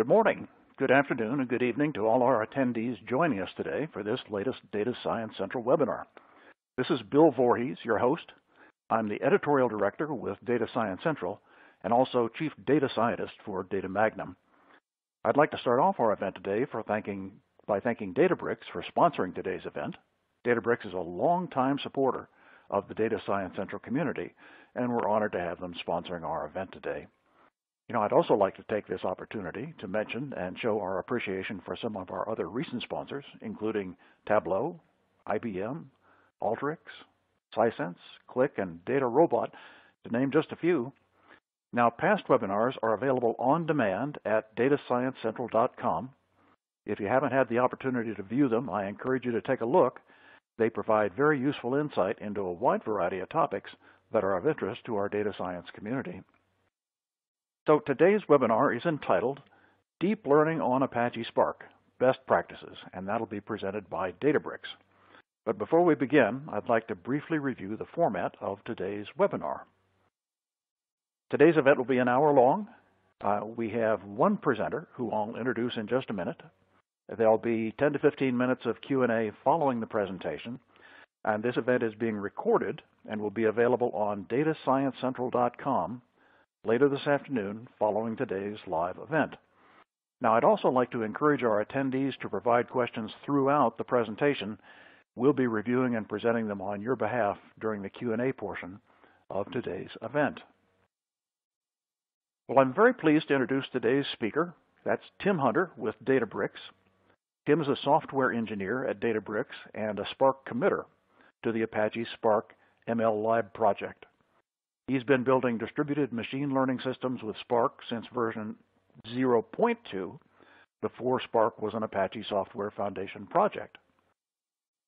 Good morning, good afternoon, and good evening to all our attendees joining us today for this latest Data Science Central webinar. This is Bill Vorhies, your host. I'm the editorial director with Data Science Central and also chief data scientist for Data Magnum. I'd like to start off our event today for thanking, by thanking Databricks for sponsoring today's event. Databricks is a longtime supporter of the Data Science Central community, and we're honored to have them sponsoring our event today. You know, I'd also like to take this opportunity to mention and show our appreciation for some of our other recent sponsors, including Tableau, IBM, Alteryx, Sisense, Qlik, and DataRobot, to name just a few. Now, past webinars are available on demand at datasciencecentral.com. If you haven't had the opportunity to view them, I encourage you to take a look. They provide very useful insight into a wide variety of topics that are of interest to our data science community. So today's webinar is entitled Deep Learning on Apache Spark, Best Practices, and that'll be presented by Databricks. But before we begin, I'd like to briefly review the format of today's webinar. Today's event will be an hour long. Uh, we have one presenter who I'll introduce in just a minute. There'll be 10 to 15 minutes of Q&A following the presentation, and this event is being recorded and will be available on datasciencecentral.com later this afternoon following today's live event. Now, I'd also like to encourage our attendees to provide questions throughout the presentation. We'll be reviewing and presenting them on your behalf during the Q&A portion of today's event. Well, I'm very pleased to introduce today's speaker. That's Tim Hunter with Databricks. Tim is a software engineer at Databricks and a Spark committer to the Apache Spark MLlib project. He's been building distributed machine learning systems with Spark since version 0.2 before Spark was an Apache Software Foundation project.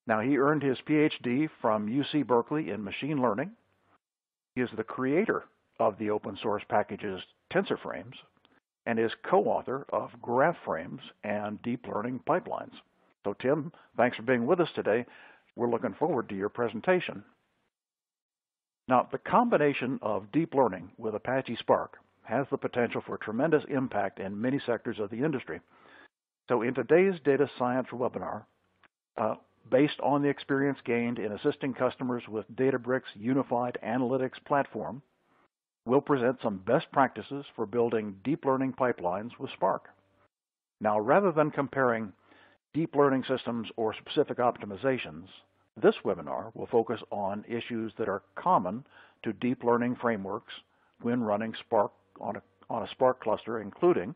Now, he earned his PhD from UC Berkeley in machine learning. He is the creator of the open source packages TensorFrames and is co-author of GraphFrames and Deep Learning Pipelines. So Tim, thanks for being with us today. We're looking forward to your presentation. Now, the combination of deep learning with Apache Spark has the potential for tremendous impact in many sectors of the industry. So in today's data science webinar, uh, based on the experience gained in assisting customers with Databricks Unified Analytics Platform, we'll present some best practices for building deep learning pipelines with Spark. Now, rather than comparing deep learning systems or specific optimizations, this webinar will focus on issues that are common to deep learning frameworks when running Spark on a, on a Spark cluster, including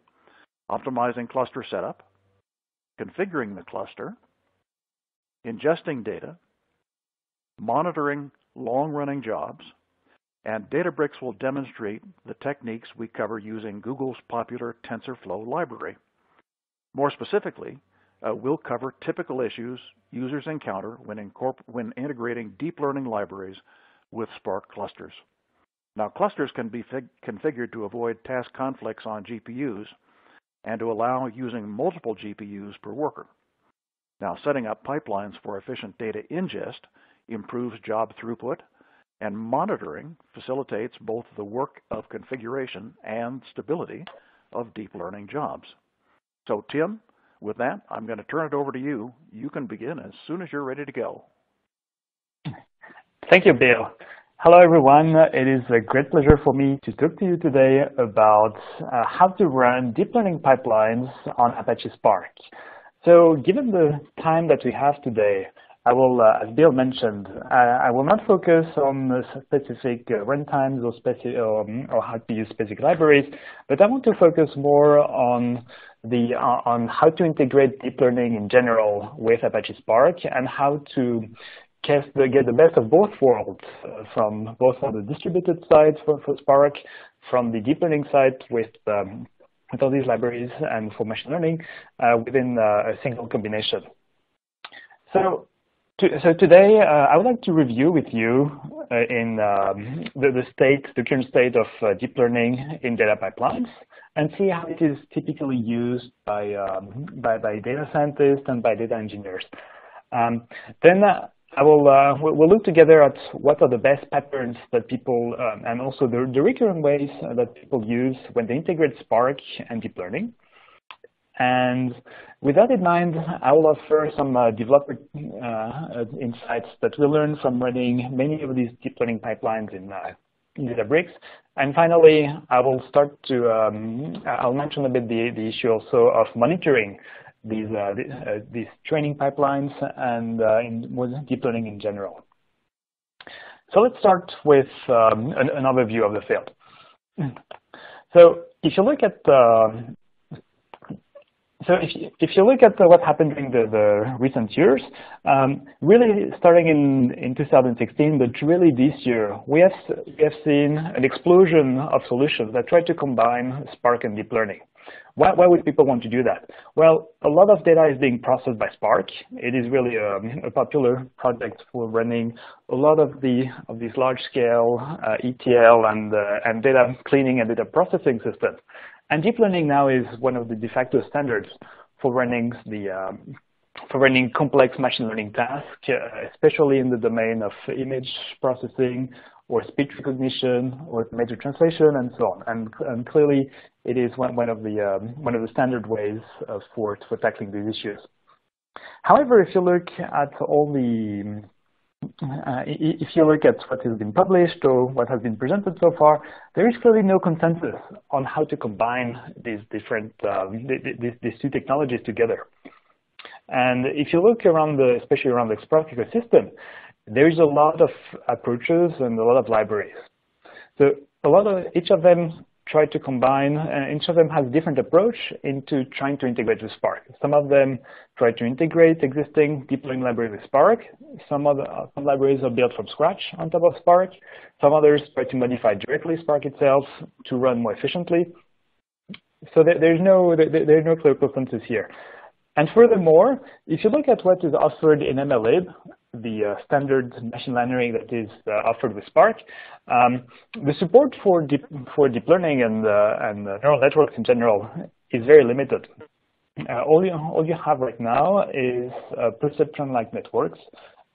optimizing cluster setup, configuring the cluster, ingesting data, monitoring long-running jobs, and Databricks will demonstrate the techniques we cover using Google's popular TensorFlow library. More specifically, uh, we'll cover typical issues users encounter when, when integrating deep learning libraries with Spark clusters. Now, clusters can be configured to avoid task conflicts on GPUs and to allow using multiple GPUs per worker. Now, setting up pipelines for efficient data ingest improves job throughput, and monitoring facilitates both the work of configuration and stability of deep learning jobs. So, Tim, with that, I'm going to turn it over to you. You can begin as soon as you're ready to go. Thank you, Bill. Hello, everyone. It is a great pleasure for me to talk to you today about uh, how to run deep learning pipelines on Apache Spark. So given the time that we have today, I will, uh, as Bill mentioned, I, I, will not focus on specific uh, runtimes or, specific, um, or how to use specific libraries, but I want to focus more on the uh, on how to integrate deep learning in general with Apache Spark and how to get the, get the best of both worlds uh, from both on the distributed side for, for Spark, from the deep learning side with um, with all these libraries and for machine learning uh, within uh, a single combination. So so today, uh, I would like to review with you uh, in um, the, the, state, the current state of uh, deep learning in data pipelines, and see how it is typically used by um, by, by, data scientists and by data engineers. Um, then uh, I will uh, we'll look together at what are the best patterns that people um, and also the, the recurrent ways that people use when they integrate Spark and deep learning. And with that in mind, I will offer some uh, developer uh, insights that we learned from running many of these deep learning pipelines in, uh, Databricks. And finally, I will start to, um, I'll mention a bit the, the issue also of monitoring these, uh, uh, these training pipelines and uh, in, deep learning in general. So let's start with um, an, an, overview of the field. So if you look at uh, so if you, if you look at the, what happened during the, the recent years, um, really starting in, in 2016, but really this year, we have, we have seen an explosion of solutions that try to combine Spark and deep learning. Why, why would people want to do that? Well, a lot of data is being processed by Spark. It is really a, a popular project for running a lot of the of these large-scale uh, ETL and uh, and data cleaning and data processing systems. And deep learning now is one of the de facto standards for running the um, for running complex machine learning tasks, uh, especially in the domain of image processing or speech recognition or major translation and so on. And, and clearly, it is one, one of the um, one of the standard ways uh, for for tackling these issues. However, if you look at all the uh, if you look at what has been published or what has been presented so far, there is clearly no consensus on how to combine these different um, these, these two technologies together. And if you look around the, especially around the Spark ecosystem, there is a lot of approaches and a lot of libraries. So a lot of each of them try to combine, uh, each of them has different approach into trying to integrate with Spark. Some of them try to integrate existing deep learning library with Spark. Some other uh, some libraries are built from scratch on top of Spark. Some others try to modify directly Spark itself to run more efficiently. So there, there's no there, there's no clear consensus here. And furthermore, if you look at what is offered in MLlib, the uh, standard machine learning that is uh, offered with Spark. Um, the support for deep, for deep learning and, uh, and uh, neural networks in general is very limited. Uh, all, you, all you have right now is uh, perceptron-like networks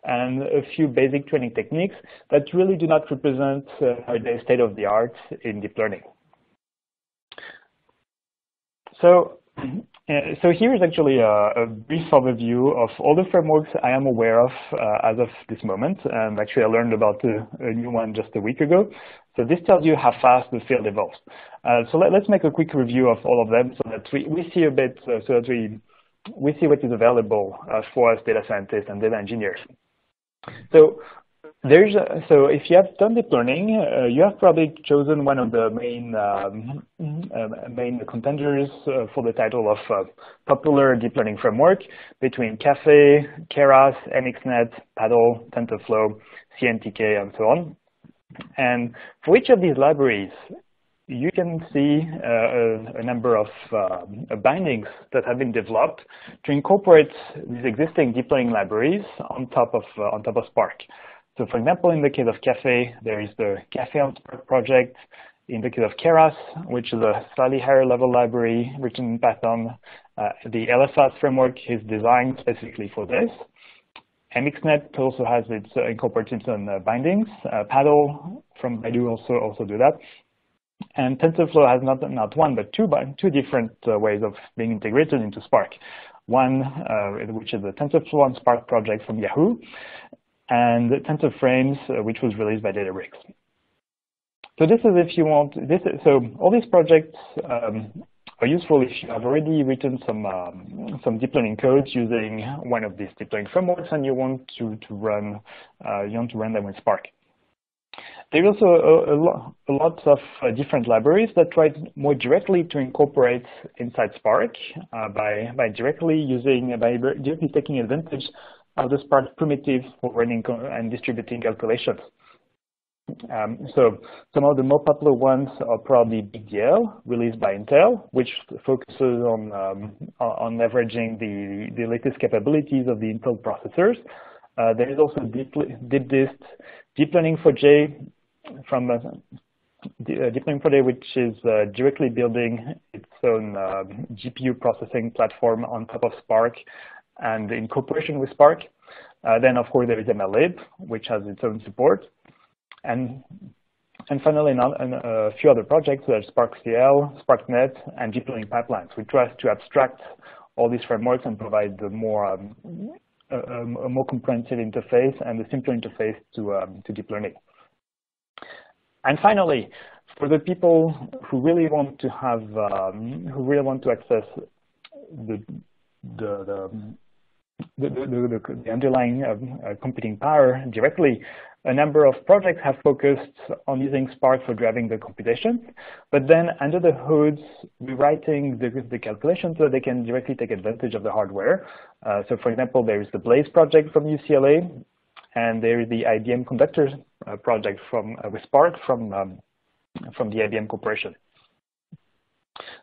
and a few basic training techniques that really do not represent uh, the state of the art in deep learning. So uh, so here is actually a, a, brief overview of all the frameworks I am aware of uh, as of this moment. And actually, I learned about a, a, new one just a week ago. So this tells you how fast the field evolves. Uh, so let, us make a quick review of all of them so that we, we see a bit, uh, so that we, we see what is available uh, for us data scientists and data engineers. So there's a, so if you have done deep learning, uh, you have probably chosen one of the main um, uh, main contenders uh, for the title of uh, popular deep learning framework between Caffe, Keras, MXNet, Paddle, TensorFlow, CNTK, and so on. And for each of these libraries, you can see uh, a, number of uh, bindings that have been developed to incorporate these existing deep learning libraries on top of on top of Spark. So for example, in the case of Caffe, there is the Caffe on Spark project. In the case of Keras, which is a slightly higher level library written in Python, uh, the Elephas framework is designed specifically for this. MXNet also has its uh, incorporated on uh, bindings. Uh, Paddle from Baidu also also do that. And TensorFlow has not not one but two two different uh, ways of being integrated into Spark. One, uh, which is the TensorFlow on Spark project from Yahoo, and TensorFrames, uh, which was released by Databricks. So this is if you want, this is, so all these projects um, are useful if you have already written some um, some deep learning codes using one of these deep learning frameworks and you want to, to run, uh, you want to run them with Spark. There is also a, a, lo a lot of uh, different libraries that try more directly to incorporate inside Spark uh, by, by directly using, by directly taking advantage of the Spark primitive for running and distributing calculations. Um, so some of the more popular ones are probably BigDL, released by Intel, which focuses on um, on leveraging the, the latest capabilities of the Intel processors. Uh, there is also Deep, DeepDist, Deeplearning4j from uh, uh Deeplearning4j, which is uh, directly building its own uh, GPU processing platform on top of Spark and in cooperation with Spark. Uh, then, of course, there is MLlib, which has its own support. And and finally, a few other projects such as SparkCL, SparkNet, and deep learning pipelines. We try to abstract all these frameworks and provide the more um, a, a, more comprehensive interface and a simpler interface to um, to deep learning. And finally, for the people who really want to have um, who really want to access the the, the the, the, the, underlying uh, computing power directly, a number of projects have focused on using Spark for driving the computations, but then under the hoods, rewriting the, the calculations so they can directly take advantage of the hardware. Uh, so for example, there is the Blaze project from UCLA, and there is the IBM Conductor uh, project from uh, with Spark from um, from the IBM Corporation.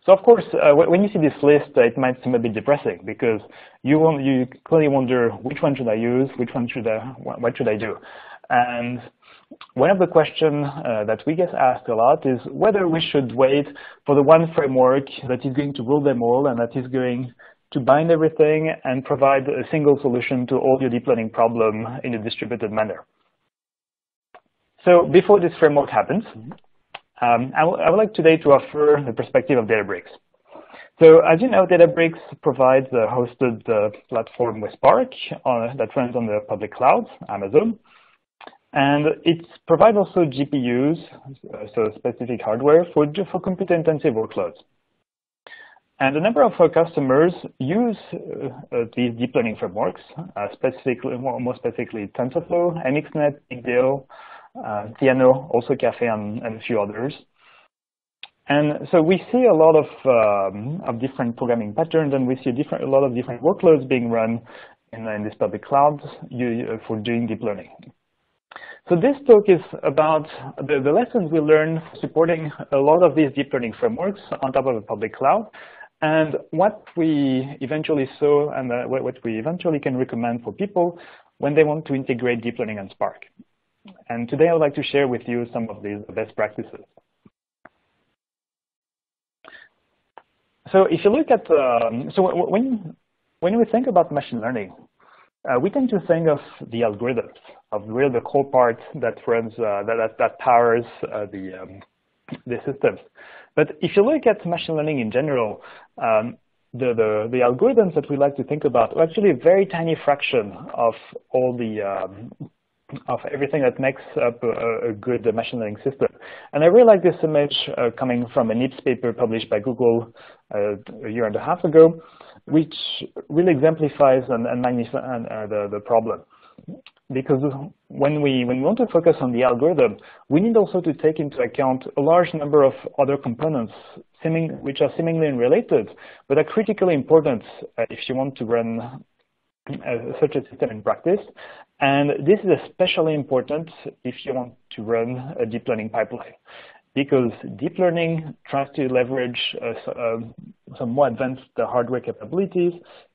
So of course, uh, when you see this list, it might seem a bit depressing because you want, you clearly wonder which one should I use, which one should I, what should I do? And one of the questions uh, that we get asked a lot is whether we should wait for the one framework that is going to rule them all and that is going to bind everything and provide a single solution to all your deep learning problem in a distributed manner. So before this framework happens, um, I, would like today to offer the perspective of Databricks. So as you know, Databricks provides a hosted uh, platform with Spark on, that runs on the public cloud, Amazon. And it provides also GPUs, so specific hardware for, for compute-intensive workloads. And a number of our customers use uh, these deep learning frameworks, uh, specifically, more specifically TensorFlow, MXNet, BigDL, uh, Theano, also Caffe, and, and, a few others. And so we see a lot of, um, of different programming patterns, and we see a, different, a lot of different workloads being run in, in this public cloud for doing deep learning. So this talk is about the, the lessons we learned supporting a lot of these deep learning frameworks on top of a public cloud, and what we eventually saw and uh, what we eventually can recommend for people when they want to integrate deep learning and Spark. And today I would like to share with you some of these best practices. So if you look at, um, so when, when we think about machine learning, uh, we tend to think of the algorithms, of really the core part that runs, uh, that, that, powers uh, the, um, the systems. But if you look at machine learning in general, um, the, the, the, algorithms that we like to think about are actually a very tiny fraction of all the um, of everything that makes up a, a, good machine learning system. And I really like this image uh, coming from a NIPS paper published by Google uh, a year and a half ago, which really exemplifies and, and magnifies uh, the, the problem. Because when we, when we want to focus on the algorithm, we need also to take into account a large number of other components seeming, which are seemingly unrelated, but are critically important uh, if you want to run uh, such a system in practice. And this is especially important if you want to run a deep learning pipeline because deep learning tries to leverage uh, uh, some more advanced uh, hardware capabilities.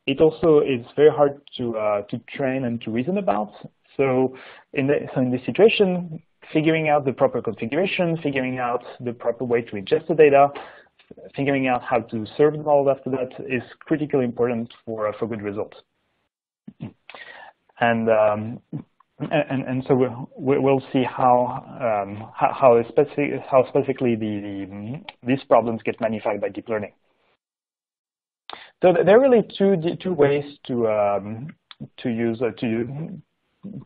It also is very hard to uh, to train and to reason about. So in, the, so in this situation, figuring out the proper configuration, figuring out the proper way to ingest the data, figuring out how to serve the model after that is critically important for, uh, for good results. And um, and, and so we'll, we'll see how um, how, specific, how specifically the, the, these problems get magnified by deep learning. So there are really two two ways to um, to use uh, to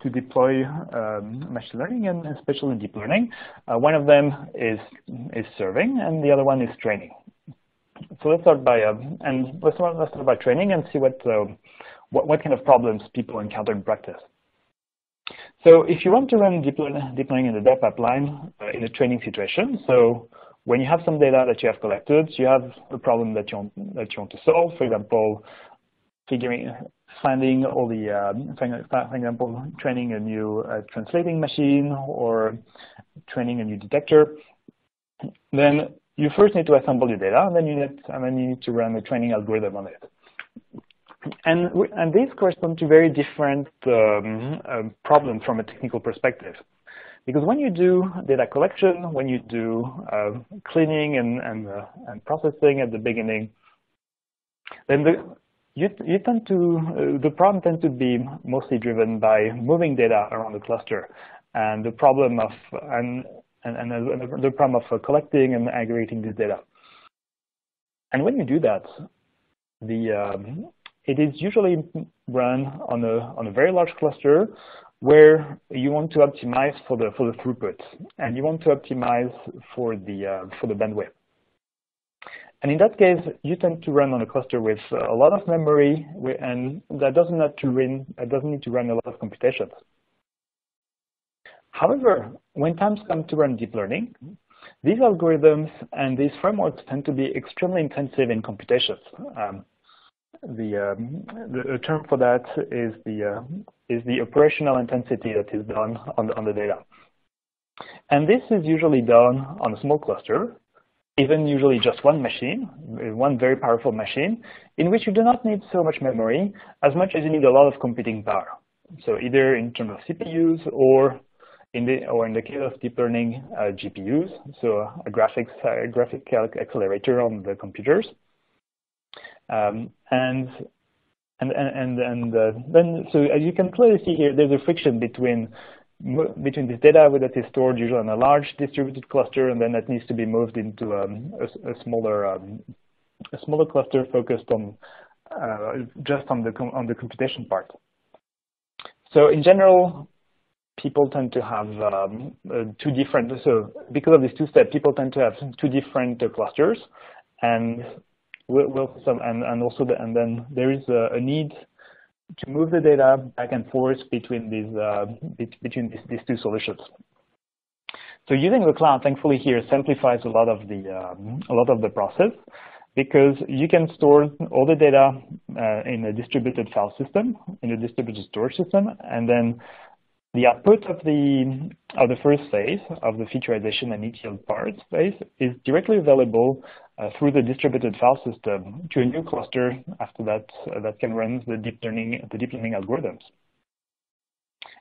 to deploy um, machine learning and especially deep learning. Uh, one of them is is serving, and the other one is training. So let's start by um, and let's start, let's start by training and see what, uh, what what kind of problems people encounter in practice. So if you want to run deep, deep learning in the data pipeline uh, in a training situation, so when you have some data that you have collected, you have a problem that you want, that you want to solve. For example, figuring, finding all the, uh, for example, training a new uh, translating machine or training a new detector. Then you first need to assemble your data, and then you need, and then you need to run a training algorithm on it. And, and these correspond to very different um, uh, problems from a technical perspective. Because when you do data collection, when you do uh, cleaning and, and, uh, and, processing at the beginning, then the, you, you tend to, uh, the problem tends to be mostly driven by moving data around the cluster. And the problem of, and, and, and the problem of collecting and aggregating this data. And when you do that, the um, it is usually run on a on a very large cluster where you want to optimize for the for the throughput and you want to optimize for the uh, for the bandwidth. And in that case, you tend to run on a cluster with a lot of memory, and that doesn't need to run that doesn't need to run a lot of computations. However, when times come to run deep learning, these algorithms and these frameworks tend to be extremely intensive in computations. Um, the, um, the term for that is the uh, is the operational intensity that is done on the, on the data. And this is usually done on a small cluster, even usually just one machine, one very powerful machine, in which you do not need so much memory as much as you need a lot of computing power. So either in terms of CPUs or in the or in the case of deep learning uh, GPUs, so a graphics uh, graphic accelerator on the computers. Um, and and and and uh, then so as you can clearly see here, there's a friction between between this data that is stored usually on a large distributed cluster, and then that needs to be moved into um, a, a, smaller um, a smaller cluster focused on uh, just on the on the computation part. So in general, people tend to have um, uh, two different. So because of these two steps, people tend to have two different clusters, and will, some, and, and also the, and then there is a, a, need to move the data back and forth between these uh, between these, these, two solutions. So using the cloud, thankfully here simplifies a lot of the um, a lot of the process because you can store all the data uh, in a distributed file system, in a distributed storage system, and then the output of the of the first phase of the featureization and ETL part phase is directly available through the distributed file system to a new cluster after that uh, that can run the deep learning the deep learning algorithms.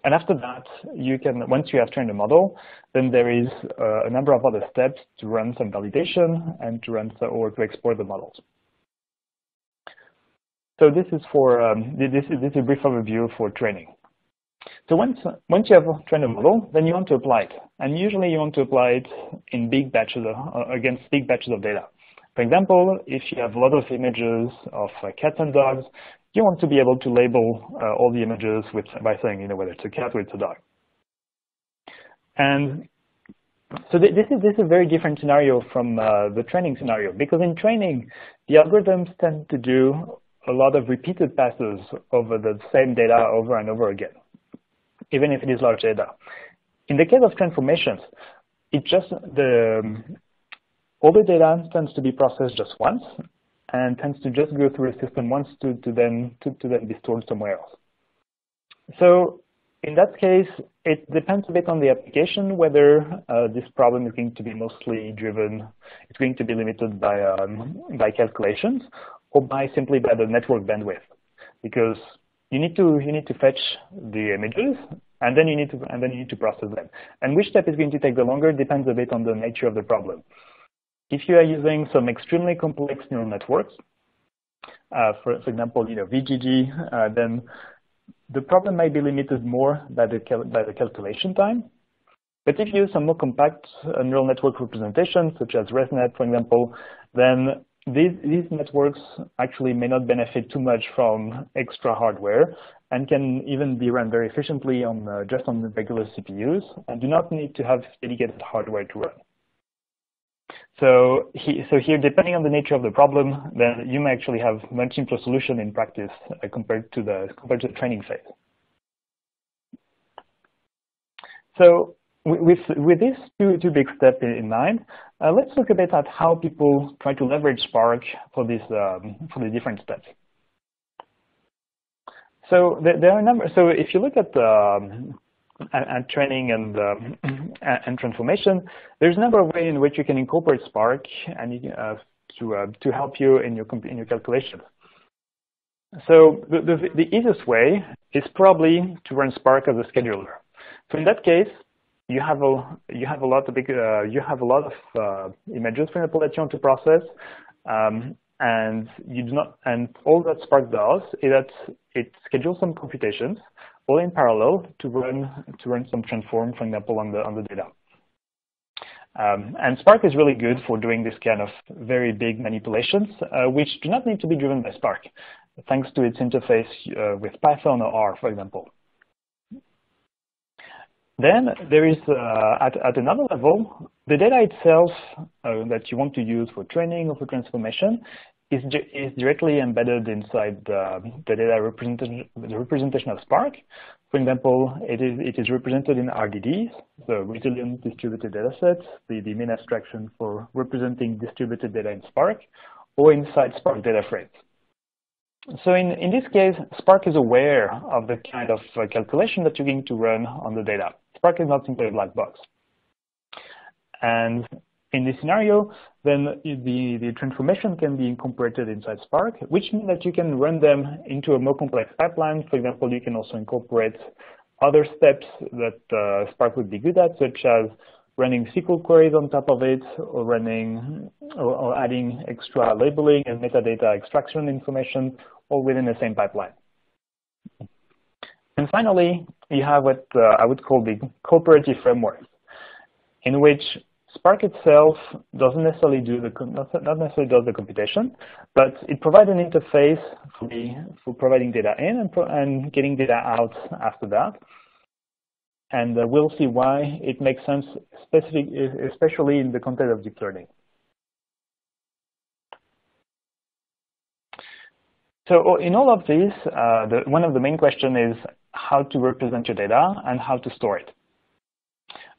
And after that, you can once you have trained a model, then there is uh, a number of other steps to run some validation and to run or to export the models. So this is for um, this is this is a brief overview for training. So once, once you have trained a model, then you want to apply it. And usually you want to apply it in big batches of, uh, against big batches of data. For example, if you have a lot of images of uh, cats and dogs, you want to be able to label uh, all the images with, by saying, you know, whether it's a cat or it's a dog. And so th this is this is a very different scenario from uh, the training scenario because in training, the algorithms tend to do a lot of repeated passes over the same data over and over again even if it is large data. In the case of transformations, it just the all the data tends to be processed just once and tends to just go through a system once to, to then to, to then be stored somewhere else. So in that case, it depends a bit on the application whether uh, this problem is going to be mostly driven, it's going to be limited by um, by calculations or by simply by the network bandwidth. Because you need to you need to fetch the images and then you need to and then you need to process them. And which step is going to take the longer depends a bit on the nature of the problem. If you are using some extremely complex neural networks, uh, for, for example, you know VGG, uh, then the problem might be limited more by the by the calculation time. But if you use some more compact uh, neural network representations, such as ResNet, for example, then these, these networks actually may not benefit too much from extra hardware and can even be run very efficiently on uh, just on the regular CPUs and do not need to have dedicated hardware to run. So, he, so here, depending on the nature of the problem, then you may actually have much simpler solution in practice uh, compared to the compared to the training phase. So with, with these two, two big steps in mind, uh, let's look a bit at how people try to leverage Spark for, this, um, for the different steps. So there, there, are a number. So if you look at um, at, training and um, and transformation, there's a number of ways in which you can incorporate Spark and uh, to uh, to help you in your in your calculations. So the, the, the easiest way is probably to run Spark as a scheduler. So in that case, you have a you have a lot of big uh, you have a lot of uh, images, for example, that you want to process, um, and you do not and all that Spark does is that it schedules some computations all in parallel to run to run some transform, for example, on the on the data. Um, and Spark is really good for doing this kind of very big manipulations, uh, which do not need to be driven by Spark, thanks to its interface uh, with Python or R, for example. Then there is, uh, at, at another level, the data itself uh, that you want to use for training or for transformation is, is directly embedded inside the, the data representation, the representation of Spark. For example, it is, it is represented in RDDs, the resilient distributed data sets, the, the main abstraction for representing distributed data in Spark, or inside Spark data frames. So in, in this case, Spark is aware of the kind of uh, calculation that you're going to run on the data. Spark is not simply a black box. And in this scenario, then the, the transformation can be incorporated inside Spark, which means that you can run them into a more complex pipeline. For example, you can also incorporate other steps that uh, Spark would be good at, such as running SQL queries on top of it, or running or, or adding extra labeling and metadata extraction information, all within the same pipeline. And finally, you have what uh, I would call the cooperative framework, in which Spark itself doesn't necessarily do the not necessarily does the computation, but it provides an interface for, the, for providing data in and, pro, and, getting data out after that. And uh, we'll see why it makes sense, specific, especially in the context of deep learning. So in all of this, uh, the, one of the main questions is how to represent your data and how to store it.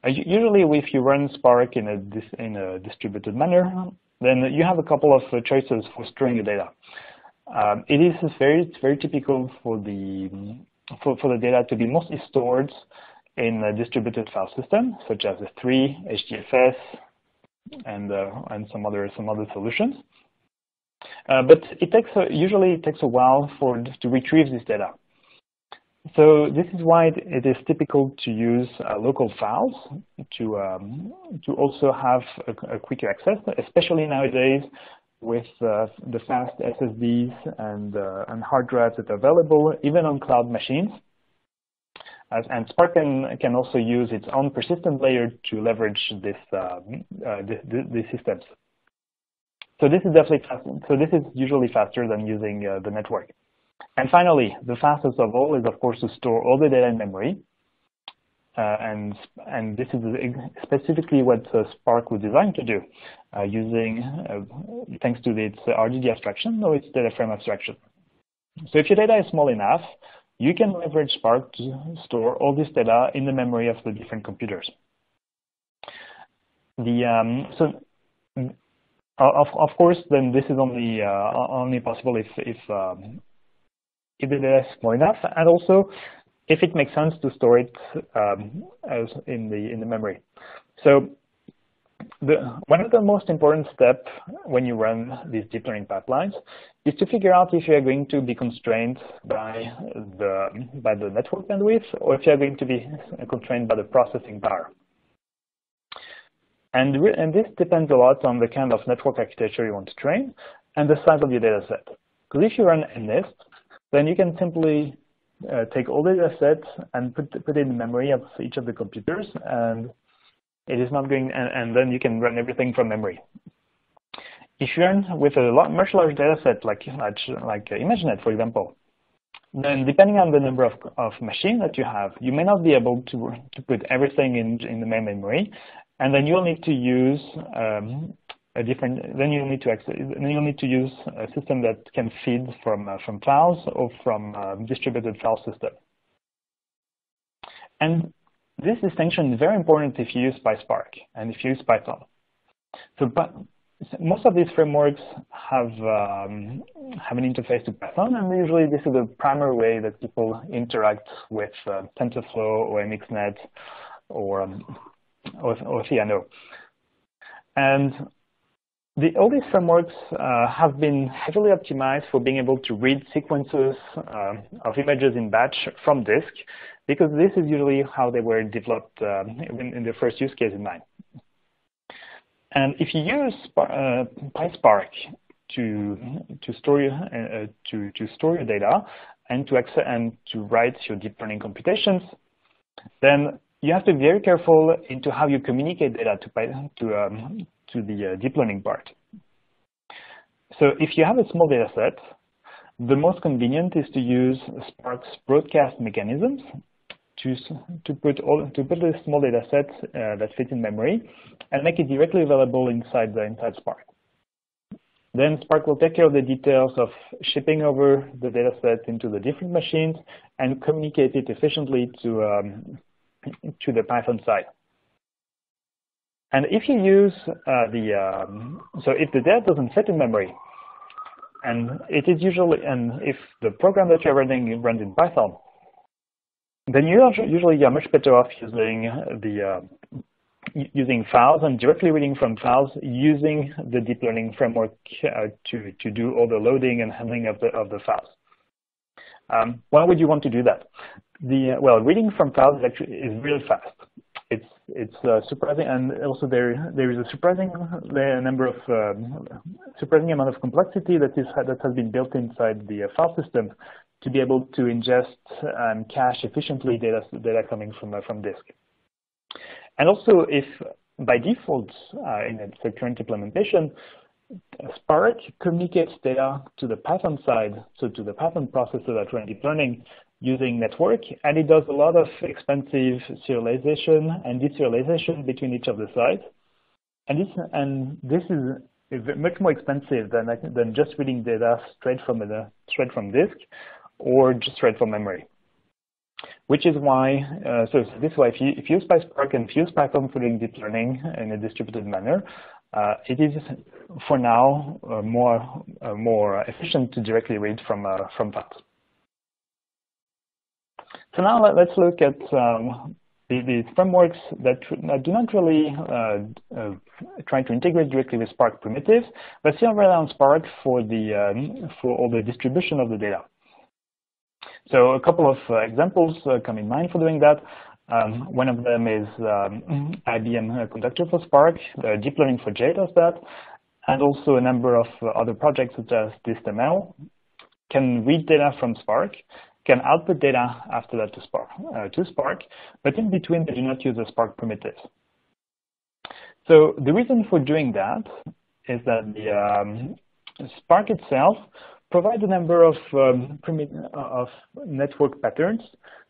Usually, if you run Spark in a, in a distributed manner, then you have a couple of uh, choices for storing your data. Um, it is very, it's very typical for the for, for the data to be mostly stored in a distributed file system, such as S3, HDFS, and uh, and some other some other solutions. Uh, but it takes a, usually it takes a while for to retrieve this data. So this is why it is typical to use uh, local files to um, to also have a, a, quicker access, especially nowadays with uh, the fast SSDs and uh, and hard drives that are available even on cloud machines. As, and Spark can, can also use its own persistent layer to leverage this, uh, uh, these systems. So this is definitely fast. So this is usually faster than using uh, the network. And finally, the fastest of all is, of course, to store all the data in memory. Uh, and, and this is specifically what uh, Spark was designed to do, uh, using, uh, thanks to its RDD abstraction or its data frame abstraction. So if your data is small enough, you can leverage Spark to store all this data in the memory of the different computers. The, um, so of, of course, then this is only uh, only possible if, if um, if small enough, and also if it makes sense to store it um, as in the in the memory. So the, one of the most important steps when you run these deep learning pipelines is to figure out if you are going to be constrained by the by the network bandwidth or if you are going to be constrained by the processing power. And, and this depends a lot on the kind of network architecture you want to train and the size of your data set. Because if you run MNIST, then you can simply uh, take all the data sets and put, put it in memory of each of the computers, and it is not going, and, and then you can run everything from memory. If you run with a lot, much larger data set, like, like, like ImageNet, for example, then depending on the number of, of machines that you have, you may not be able to, to put everything in, in the main memory, and then you'll need to use um, a different, then you need to access, then you need to use a system that can feed from uh, from files or from um, distributed file system. And this distinction is very important if you use PySpark and if you use Python. So, but most of these frameworks have um, have an interface to Python, and usually this is the primary way that people interact with uh, TensorFlow or MXNet or um, or, or Theano. And the, these frameworks uh, have been heavily optimized for being able to read sequences uh, of images in batch from disk, because this is usually how they were developed uh, in, in, the first use case in mind. And if you use uh, PySpark to to store your, uh, to to store your data and to access and to write your deep learning computations, then you have to be very careful into how you communicate data to, to, um, to the uh, deep learning part. So if you have a small data set, the most convenient is to use Spark's broadcast mechanisms to, to put all to put a small data set uh, that fits in memory and make it directly available inside the inside Spark. Then Spark will take care of the details of shipping over the data set into the different machines and communicate it efficiently to um, to the Python side. And if you use uh, the, um, so if the data doesn't fit in memory, and it is usually, and if the program that you're running runs in Python, then you are usually are much better off using the uh, using files and directly reading from files using the deep learning framework uh, to to do all the loading and handling of the of the files. Um, why would you want to do that? The uh, well, reading from files is actually is really fast. It's uh, surprising, and also there there is a surprising number of um, surprising amount of complexity that is that has been built inside the uh, file system to be able to ingest and cache efficiently data data coming from uh, from disk. And also, if by default uh, in the current implementation, Spark communicates data to the Python side, so to the Python processor that deep learning using network, and it does a lot of expensive serialization and deserialization between each of the sides. And this, and this is much more expensive than, than just reading data straight from, the, straight from disk or just straight from memory. Which is why, uh, so this is why if you, if you use PySpark and if you use Python for doing deep learning in a distributed manner, uh, it is for now uh, more uh, more efficient to directly read from uh, from files. So now let, us look at um, the, the, frameworks that do not really uh, uh, try to integrate directly with Spark primitives, but still rely on Spark for the um, for all the distribution of the data. So a couple of uh, examples uh, come in mind for doing that. Um, one of them is um, IBM Conductor for Spark, Deeplearning4j does that, and also a number of uh, other projects such as DistML can read data from Spark, can output data after that to Spark, uh, to Spark, but in between they do not use the Spark primitives. So the reason for doing that is that the um, Spark itself provides a number of, um, of network patterns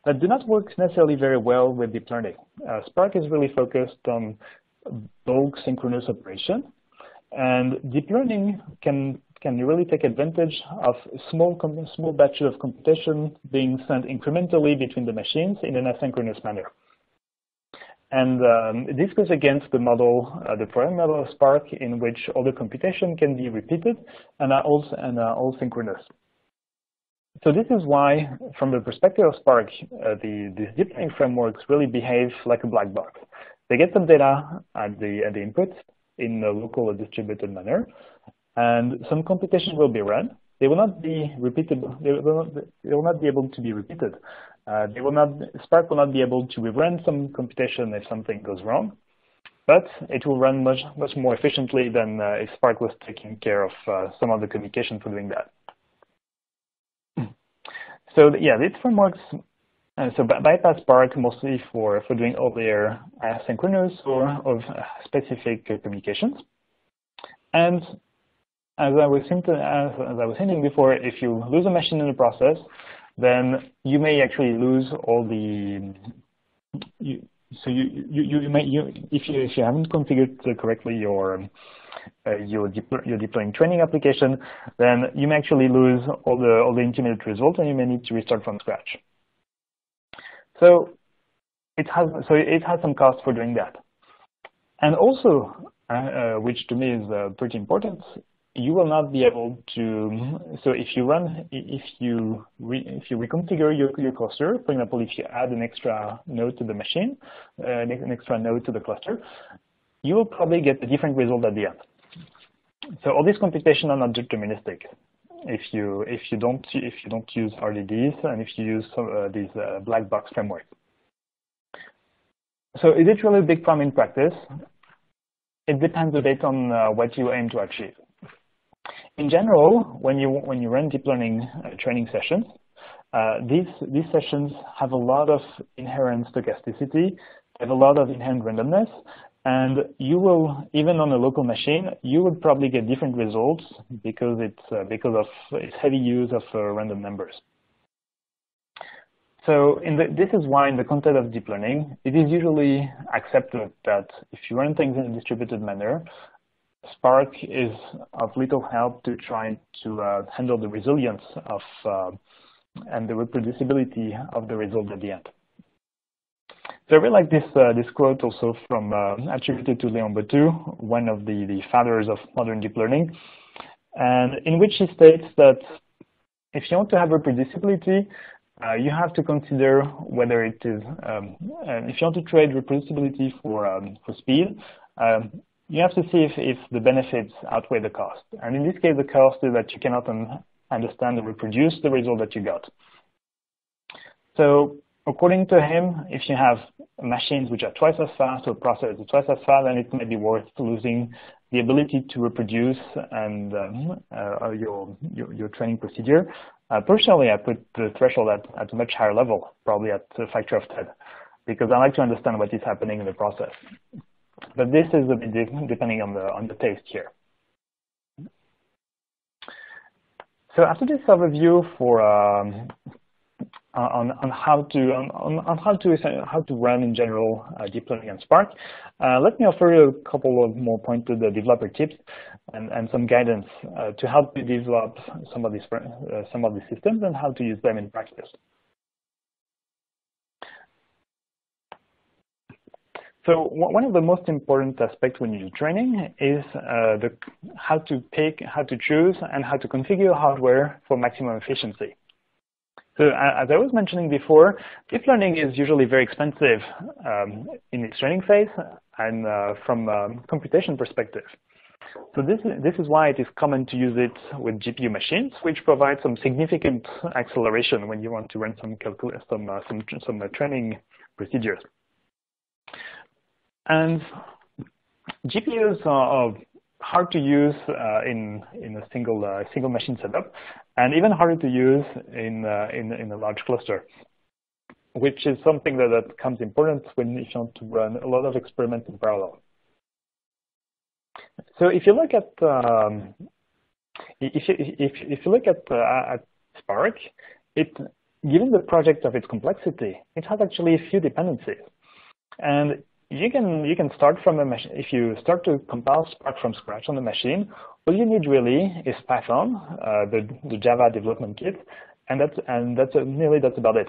that do not work necessarily very well with deep learning. Uh, Spark is really focused on bulk synchronous operation, and deep learning can can you really take advantage of small small batches of computation being sent incrementally between the machines in an asynchronous manner. And um, this goes against the model, uh, the program model of Spark, in which all the computation can be repeated and are all, and are all synchronous. So this is why, from the perspective of Spark, uh, the, the deep learning frameworks really behave like a black box. They get some data at the, at the input in a local or distributed manner, and some computation will be run. They will not be repeated. They will not, they will not be able to be repeated. Uh, they will not, Spark will not be able to rerun some computation if something goes wrong, but it will run much, much more efficiently than uh, if Spark was taking care of uh, some of the communication for doing that. So yeah, these frameworks uh, so bypass Spark mostly for, for doing all their asynchronous or of specific communications. And as I was hinting, as, as I was hinting before, if you lose a machine in the process, then you may actually lose all the you, so you you you may you if you if you haven't configured correctly your uh, your, deploy, your deploying training application, then you may actually lose all the, all the intermediate results and you may need to restart from scratch. So it has, so it has some cost for doing that. And also, uh, uh, which to me is uh, pretty important, you will not be able to, so if you run, if you re, if you reconfigure your, your cluster, for example, if you add an extra node to the machine, uh, an extra node to the cluster, you will probably get a different result at the end. So all these computations are not deterministic. If you if you don't if you don't use RDDs and if you use some, uh, these uh, black box frameworks. So is it really a big problem in practice? It depends a bit on uh, what you aim to achieve. In general, when you when you run deep learning uh, training sessions, uh, these, these sessions have a lot of inherent stochasticity, they have a lot of inherent randomness, and you will, even on a local machine, you would probably get different results because it's uh, because of its heavy use of uh, random numbers. So the, this is why in the context of deep learning, it is usually accepted that if you run things in a distributed manner, Spark is of little help to try to uh, handle the resilience of uh, and the reproducibility of the result at the end. So I really like this uh, this quote also from uh, attributed to Léon Bottou, one of the, the fathers of modern deep learning, and in which he states that if you want to have reproducibility, uh, you have to consider whether it is, um, if you want to trade reproducibility for, um, for speed, um, you have to see if, if the benefits outweigh the cost. And in this case, the cost is that you cannot un understand and reproduce the result that you got. So according to him, if you have machines which are twice as fast or processors twice as fast, then it may be worth losing the ability to reproduce and um, uh, your, your, your training procedure. Uh, personally, I put the threshold at, at a much higher level, probably at a factor of 10, because I like to understand what is happening in the process. But this is a bit depending on the on the taste here. So after this overview for um, on, on how to on, on how to how to run in general uh, deep learning and Spark, uh, let me offer you a couple of more pointed developer tips and, and some guidance uh, to help you develop some of these uh, some of these systems and how to use them in practice. So one of the most important aspects when you do training is uh, the, how to pick, how to choose, and how to configure hardware for maximum efficiency. So as I was mentioning before, deep learning is usually very expensive um, in its training phase and uh, from a computation perspective. So this, this is why it is common to use it with GPU machines, which provide some significant acceleration when you want to run some, some, uh, some, some uh, training procedures. And GPUs are hard to use uh, in in a single uh, single machine setup, and even harder to use in uh, in in a large cluster, which is something that, that becomes important when you want to run a lot of experiments in parallel. So if you look at um, if you if if you look at uh, at Spark, it given the project of its complexity, it has actually a few dependencies. And you can you can start from a machine. If you start to compile Spark from scratch on the machine, all you need really is Python, uh, the the Java development kit, and that's and that's uh, nearly that's about it.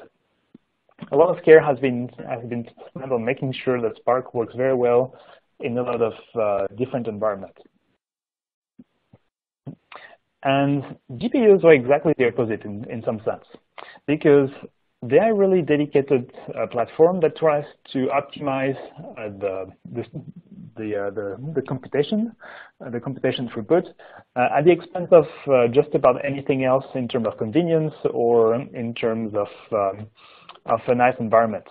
A lot of care has been has been spent on making sure that Spark works very well in a lot of uh, different environments. And GPUs are exactly the opposite in, in some sense, because they are really dedicated uh, platform that tries to optimize uh, the the the, uh, the, the computation, uh, the computation throughput, uh, at the expense of uh, just about anything else in terms of convenience or in terms of um, of a nice environment.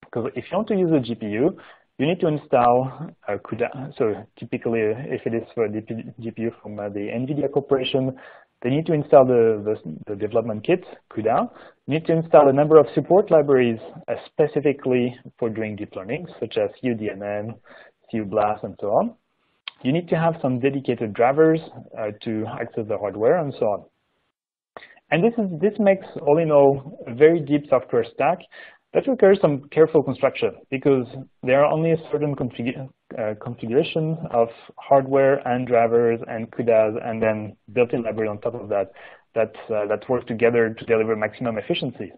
Because if you want to use a GPU, you need to install CUDA. So typically, if it is for a GPU from the NVIDIA Corporation, they need to install the, the, the development kit, CUDA. You need to install a number of support libraries uh, specifically for doing deep learning, such as cuDNN, cuBLAS, and so on. You need to have some dedicated drivers uh, to access the hardware and so on. And this, is, this makes, all in all, a very deep software stack that requires some careful construction because there are only a certain config uh, configuration of hardware and drivers and CUDAs and then built-in library on top of that that, uh, that work together to deliver maximum efficiency.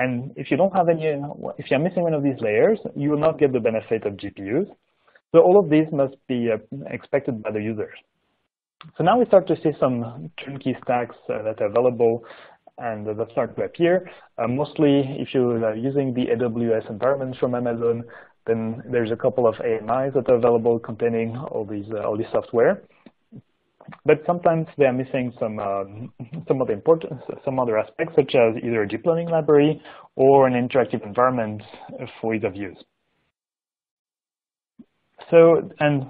And if you don't have any, if you're missing one of these layers, you will not get the benefit of GPUs. So all of these must be uh, expected by the users. So now we start to see some turnkey stacks uh, that are available and that start to appear. Uh, mostly, if you're using the AWS environment from Amazon, then there's a couple of AMIs that are available containing all these uh, all this software. But sometimes they are missing some uh, some of the important some other aspects, such as either a deep learning library or an interactive environment for ease of use. So, and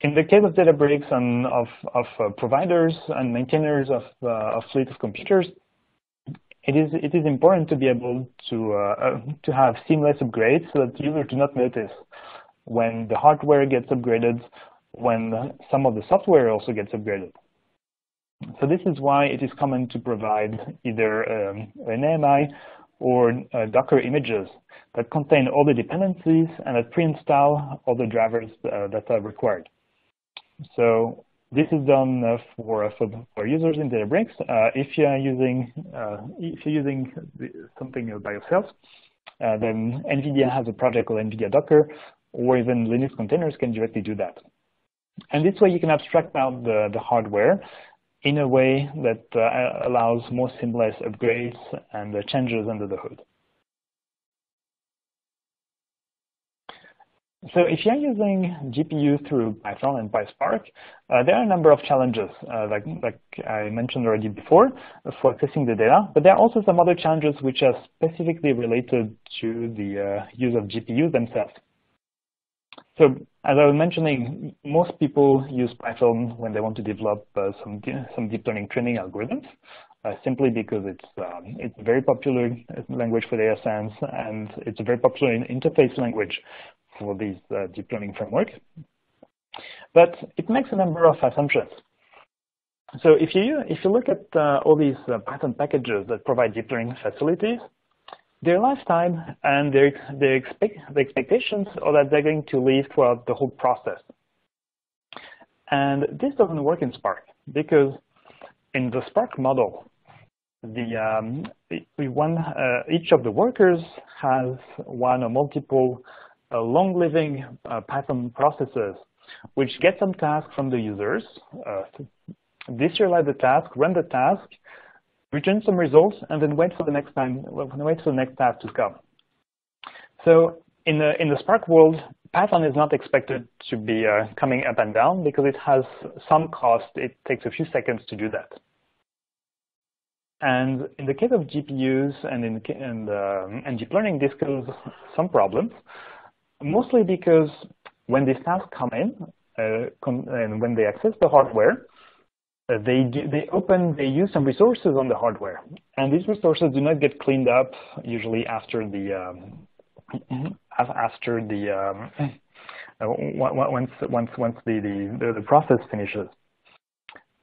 in the case of Databricks and of, of uh, providers and maintainers of, uh, of fleet of computers, it is it is important to be able to uh, to have seamless upgrades so that users do not notice when the hardware gets upgraded, when some of the software also gets upgraded. So this is why it is common to provide either um, an AMI or uh, Docker images that contain all the dependencies and that pre-install all the drivers uh, that are required. So this is done uh, for, for, for users in Databricks. Uh, if you are using uh, if you're using something by yourself, uh, then NVIDIA has a project called NVIDIA Docker, or even Linux containers can directly do that. And this way you can abstract out the, the hardware in a way that uh, allows more seamless upgrades and uh, changes under the hood. So if you're using GPU through Python and PySpark, uh, there are a number of challenges, uh, like, like, I mentioned already before, for accessing the data. But there are also some other challenges which are specifically related to the uh, use of GPUs themselves. So as I was mentioning, most people use Python when they want to develop uh, some, some deep learning training algorithms, uh, simply because it's, um, it's a very popular language for data science, and it's a very popular interface language for these uh, deep learning framework. But it makes a number of assumptions. So if you, if you look at uh, all these uh, Python packages that provide deep learning facilities, their lifetime and their, their expect, the expectations are that they're going to live throughout the whole process. And this doesn't work in Spark because in the Spark model, the um, one, uh, each of the workers has one or multiple long-living uh, Python processes which get some task from the users, uh, deserialize the task, run the task, return some results, and then wait for the next time, wait for the next task to come. So in the in the Spark world, Python is not expected to be uh, coming up and down because it has some cost. It takes a few seconds to do that. And in the case of GPUs and in, in um, and deep learning, this causes some problems, mostly because when these tasks come in uh, and when they access the hardware, uh, they they open they use some resources on the hardware, and these resources do not get cleaned up usually after the um, after the um, uh, once once once the, the the process finishes.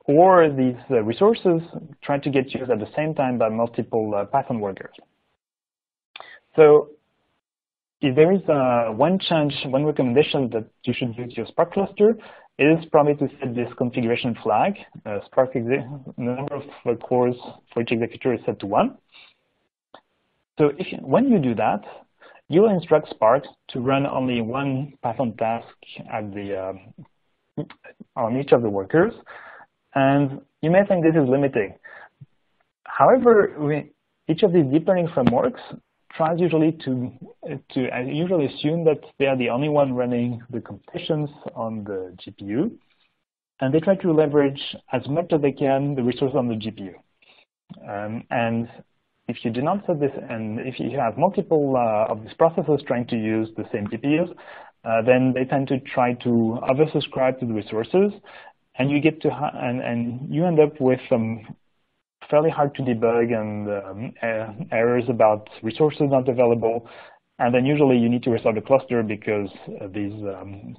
Or these uh, resources try to get used at the same time by multiple uh, Python workers. So there is uh, one change, one recommendation that you should use your Spark cluster, is probably to set this configuration flag. Uh, Spark the number of cores for each executor is set to one. So if you, when you do that, you will instruct Spark to run only one Python task at the um, on each of the workers, and you may think this is limiting. However, we, each of these deep learning frameworks tries usually to to I usually assume that they are the only one running the computations on the GPU, and they try to leverage as much as they can the resources on the GPU. Um, and if you do not set this, and if you have multiple uh, of these processors trying to use the same GPUs, uh, then they tend to try to oversubscribe to the resources, and you get to and and you end up with some fairly hard to debug and um, uh, errors about resources not available. And then usually you need to restart the cluster because uh, these, um,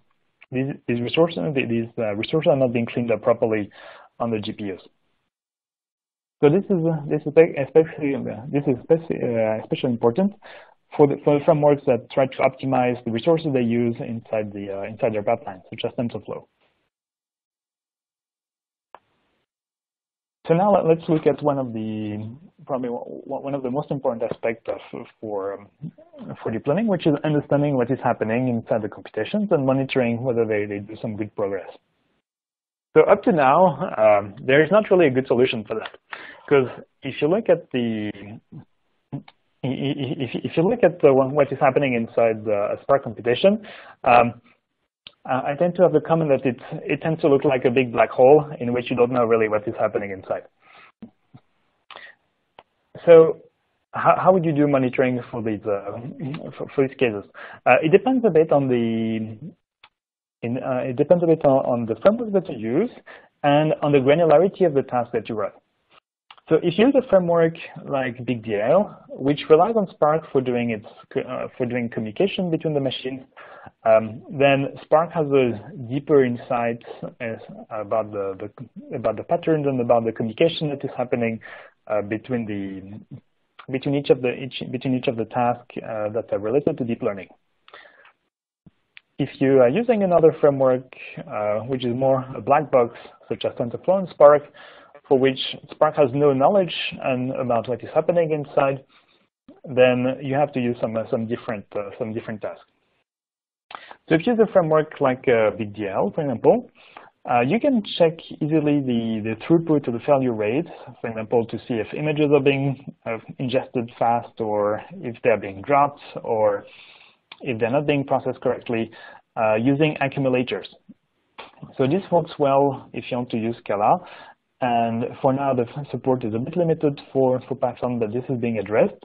these, these resources these uh, resources are not being cleaned up properly on the GPUs. So this is uh, this is especially this is especially, uh, especially important for the, for the frameworks that try to optimize the resources they use inside the uh, inside their pipelines, such as TensorFlow. So now let, us look at one of the probably one of the most important aspects of, for um, for deep learning, which is understanding what is happening inside the computations and monitoring whether they, they do some good progress. So up to now, um, there is not really a good solution for that, because if you look at the if, if you look at the, what is happening inside the Spark computation, um, uh, I tend to have the comment that it, it tends to look like a big black hole in which you don't know really what is happening inside. So how, would you do monitoring for these, uh, for, for, these cases? Uh, it depends a bit on the, in, uh, it depends a bit on, on the framework that you use and on the granularity of the task that you run. So if you use a framework like BigDL, which relies on Spark for doing its uh, for doing communication between the machines, um, then Spark has a deeper insight about the, the, about the patterns and about the communication that is happening uh, between the between each of the each, between each of the tasks uh, that are related to deep learning. If you are using another framework, uh, which is more a black box, such as TensorFlowOnSpark, for which Spark has no knowledge and about what is happening inside, then you have to use some uh, some different uh, some different tasks. So if you use a framework like uh, BigDL, for example, uh, you can check easily the, the throughput or the failure rate, for example, to see if images are being uh, ingested fast or if they're being dropped or if they're not being processed correctly uh, using accumulators. So this works well if you want to use Scala. And for now, the support is a bit limited for, for Python, but this is being addressed.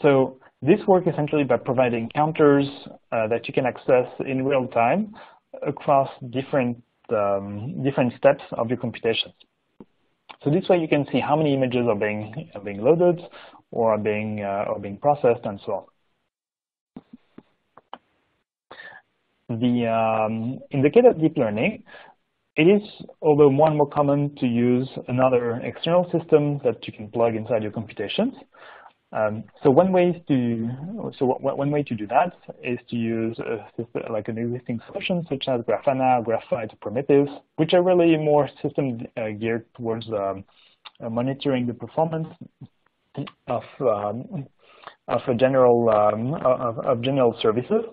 So this works essentially by providing counters uh, that you can access in real time across different um, different steps of your computations. So this way you can see how many images are being are being loaded or are being uh, are being processed and so on. The um, in the case of deep learning, it is although more and more common to use another external system that you can plug inside your computations. Um, so one way to so one way to do that is to use system, like an existing solution such as Grafana, Graphite, Prometheus, which are really more system uh, geared towards um, uh, monitoring the performance of um, of general um, of, of, general services.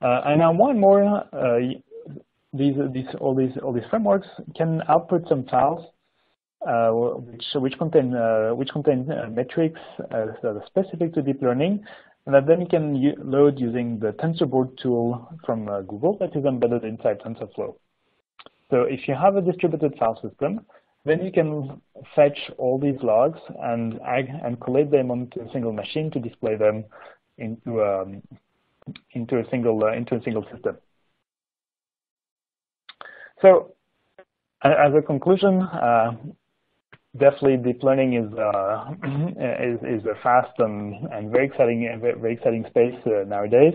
Uh, and now more and more uh, these these all these all these frameworks can output some files uh, which which contain uh, which contain uh, metrics that are specific to deep learning, and that then you can load using the TensorBoard tool from Google that is embedded inside TensorFlow. So if you have a distributed file system, then you can fetch all these logs and and collate them onto a single machine to display them into um, into a single uh, into a single system. So as a conclusion, uh, definitely deep learning is uh, is, is a fast and, and very exciting very exciting space uh, nowadays,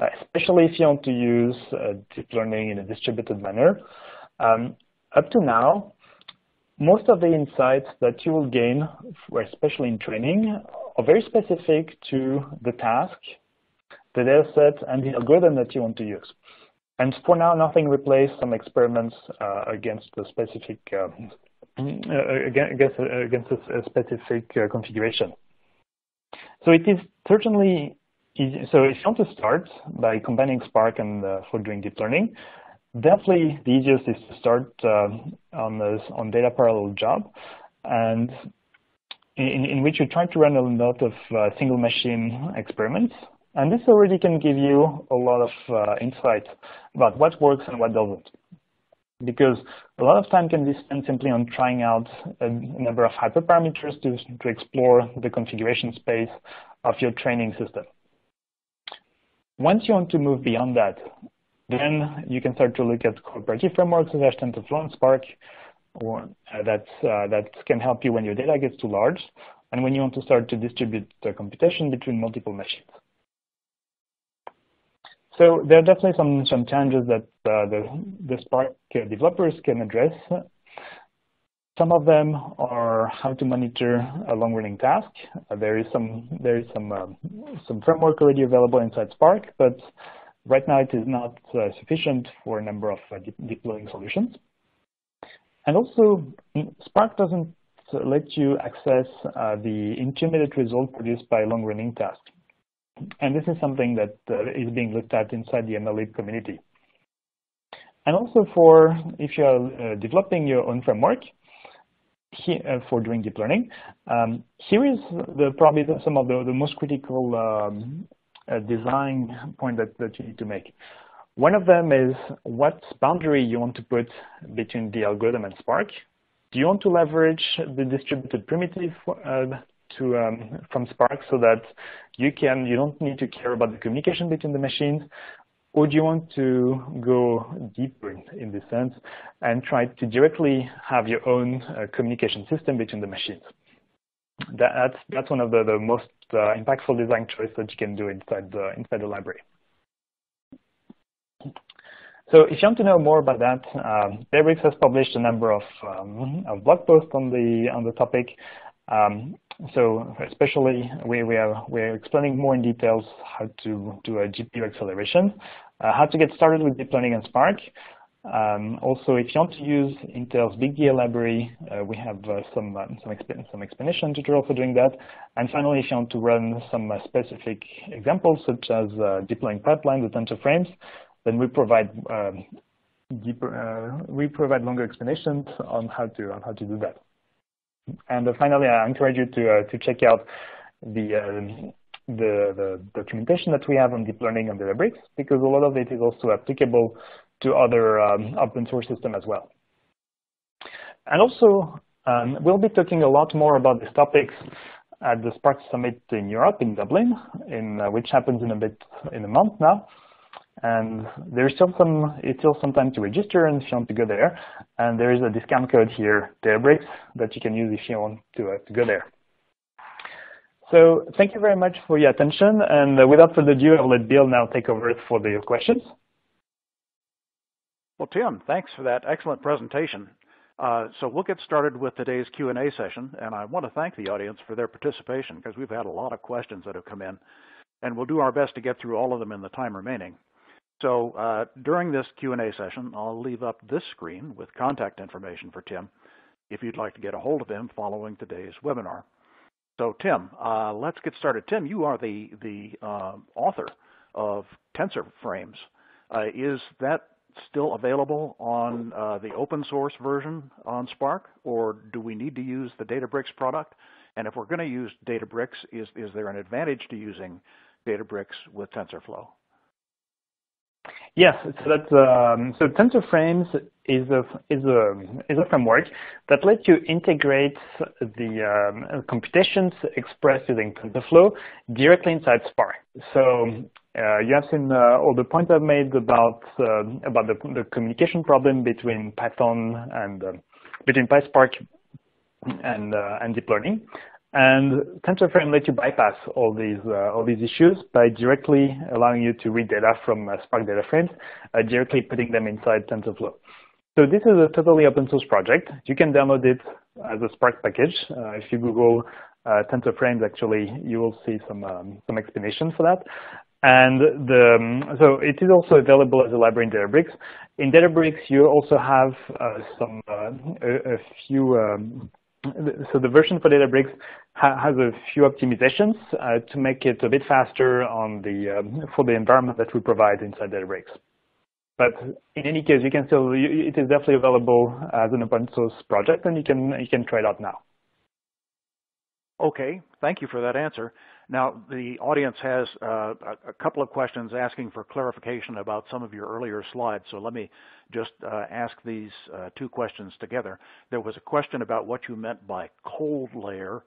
uh, especially if you want to use uh, deep learning in a distributed manner. Um, up to now, most of the insights that you will gain, especially in training, are very specific to the task, the data set, and the algorithm that you want to use. And for now, nothing replaced some experiments uh, against the specific um, uh, against, against a specific uh, configuration. So it is certainly easy. So if you want to start by combining Spark and uh, for doing deep learning, definitely the easiest is to start um, on this on data parallel job, and in, in which you try to run a lot of uh, single machine experiments. And this already can give you a lot of uh, insight about what works and what doesn't because a lot of time can be spent simply on trying out a number of hyperparameters to, to explore the configuration space of your training system. Once you want to move beyond that, then you can start to look at cooperative frameworks such as TensorFlowOnSpark, or uh, that, uh, that can help you when your data gets too large, and when you want to start to distribute the computation between multiple machines. So there are definitely some, some challenges that uh, the, the Spark developers can address. Some of them are how to monitor a long-running task. Uh, there is some there is some um, some framework already available inside Spark, but right now it is not uh, sufficient for a number of uh, deep learning solutions. And also, Spark doesn't let you access uh, the intermediate result produced by long-running tasks. And this is something that uh, is being looked at inside the MLlib community. And also for if you're uh, developing your own framework uh, for doing deep learning, um, here is the, probably the, some of the, the most critical um, uh, design point that, that you need to make. One of them is what boundary you want to put between the algorithm and Spark. Do you want to leverage the distributed primitive uh, to um, from Spark so that you can you don't need to care about the communication between the machines, or do you want to go deeper in this sense and try to directly have your own uh, communication system between the machines? That, that's, that's one of the, the most uh, impactful design choices that you can do inside the, inside the library. So if you want to know more about that, um, Databricks has published a number of, um, of blog posts on the on the topic. Um, so especially we, we are we're explaining more in details how to do a GPU acceleration, uh, how to get started with deep learning and Spark. Um, also, if you want to use Intel's BigDL library, uh, we have uh, some uh, some, exp some explanation tutorial for doing that. And finally, if you want to run some uh, specific examples such as uh, deep learning pipeline with TensorFrames, then we provide um, deeper we provide longer explanations on how to on how to do that. And uh, finally, I encourage you to, uh, to check out the, um, the, the, documentation that we have on deep learning on Databricks, because a lot of it is also applicable to other um, open source systems as well. And also, um, we'll be talking a lot more about these topics at the Spark Summit in Europe, in Dublin, in, uh, which happens in a bit in a month now. And there's still some, it's still some time to register and if you want to go there. And there is a discount code here, Databricks, that you can use if you want to, uh, to go there. So thank you very much for your attention. And uh, without further ado, I'll let Bill now take over for the questions. Well, Tim, thanks for that excellent presentation. Uh, so we'll get started with today's Q&A session, and I want to thank the audience for their participation because we've had a lot of questions that have come in, and we'll do our best to get through all of them in the time remaining. So uh, during this Q&A session, I'll leave up this screen with contact information for Tim if you'd like to get a hold of him following today's webinar. So Tim, uh, let's get started. Tim, you are the, the uh, author of Tensor Frames. Uh, is that still available on uh, the open source version on Spark, or do we need to use the Databricks product? And if we're going to use Databricks, is, is there an advantage to using Databricks with TensorFlow? Yes, so that's um, so TensorFrames is a is a is a framework that lets you integrate the um, computations expressed using TensorFlow directly inside Spark. So uh, you have seen uh, all the points I've made about uh, about the, the communication problem between Python and uh, between PySpark and uh, and deep learning. And TensorFrame lets you bypass all these uh, all these issues by directly allowing you to read data from uh, Spark data frames, uh, directly putting them inside TensorFlow. So this is a totally open source project. You can download it as a Spark package. Uh, if you Google uh, TensorFrames, actually, you will see some um, some explanation for that. And the, um, so it is also available as a library in Databricks. In Databricks, you also have uh, some a, a, few um, so the version for Databricks ha has a few optimizations uh, to make it a bit faster on the um, for the environment that we provide inside Databricks. But in any case, you can still it is definitely available as an open source project, and you can you can try it out now. Okay, thank you for that answer. Now, the audience has uh, a couple of questions asking for clarification about some of your earlier slides, so let me just uh, ask these uh, two questions together. There was a question about what you meant by cold layer.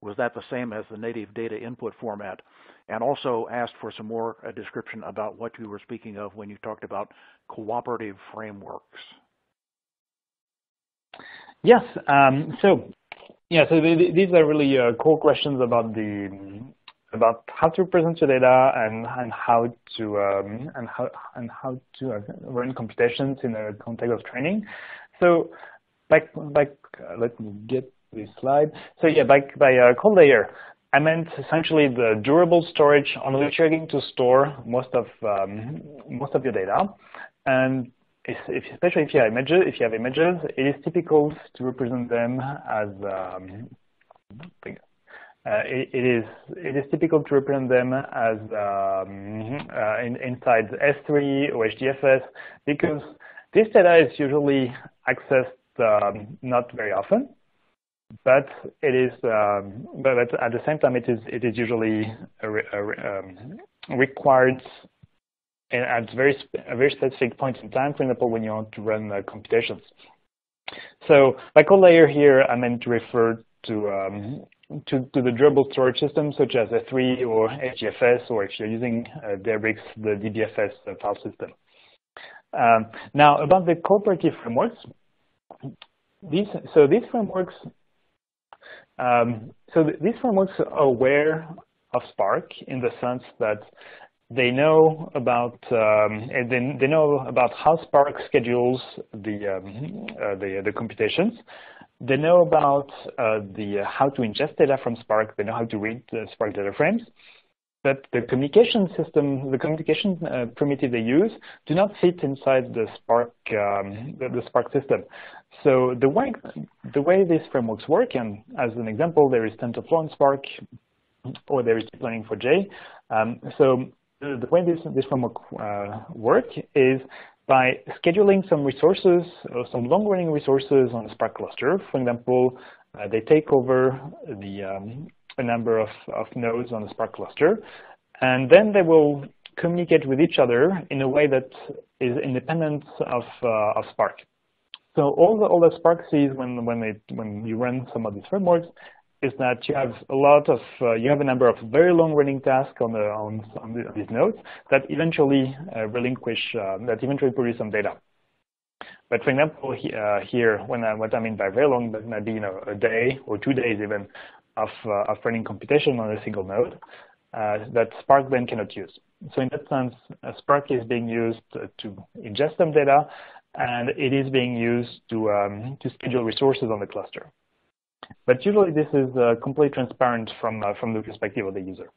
Was that the same as the native data input format? And also asked for some more uh, description about what you were speaking of when you talked about cooperative frameworks. Yes, um, so yeah, so these are really uh, core questions about the about how to present your data and and how to um, and how and how to uh, run computations in a context of training. So back back uh, let me get this slide. So yeah, by by uh, cold layer, I meant essentially the durable storage on which you're going to store most of um, most of your data, and if, especially if you have images, if you have images, it is typical to represent them as um, it, it is typical to represent them as um, uh, in, inside S3 or HDFS because this data is usually accessed um, not very often, but it is um, but at the same time it is it is usually um, required at very a very specific point in time. For example, when you want to run uh, computations. So by cold layer here, I meant to refer to um, to, to the durable storage system such as S3 or HDFS, or if you're using uh, Databricks, the DBFS uh, file system. Um, now, about the cooperative frameworks, these, so these frameworks, um, so th these frameworks are aware of Spark in the sense that they know about um, they, they know about how Spark schedules the um, uh, the the computations. They know about uh, the uh, how to ingest data from Spark. They know how to read the Spark data frames. But the communication system, the communication uh, primitive they use, do not fit inside the Spark um, the, the, Spark system. So the way the way these frameworks work, and as an example, there is TensorFlowOnSpark, or there is Deeplearning4j. Um, so the way this, this framework uh, work is by scheduling some resources, or some long-running resources on the Spark cluster. For example, uh, they take over the um, a number of, of nodes on the Spark cluster, and then they will communicate with each other in a way that is independent of, uh, of Spark. So all the all the Spark sees when when it when you run some of these frameworks is that you have a lot of, uh, you have a number of very long running tasks on, the, on, on the, these nodes that eventually uh, relinquish, uh, that eventually produce some data. But for example, he, uh, here, when I, what I mean by very long, that might be you know, a day or two days even of, uh, of running computation on a single node that Spark then cannot use. So in that sense, Spark is being used to ingest some data, and it is being used to, um, to schedule resources on the cluster. But usually this is uh, completely transparent from, uh, from the perspective of the user.